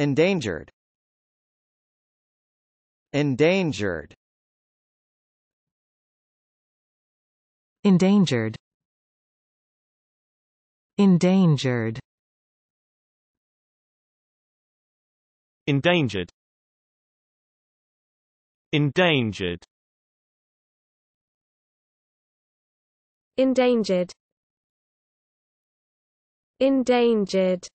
Endangered. Endangered. Endangered. Endangered. Endangered. Endangered. Endangered. Endangered